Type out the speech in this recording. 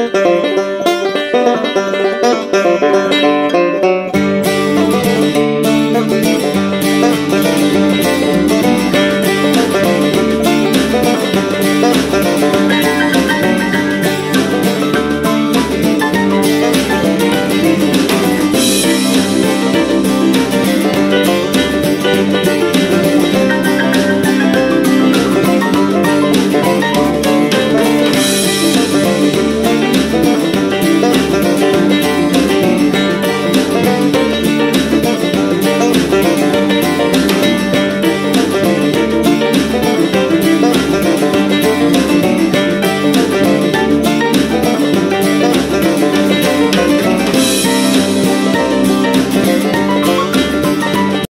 Música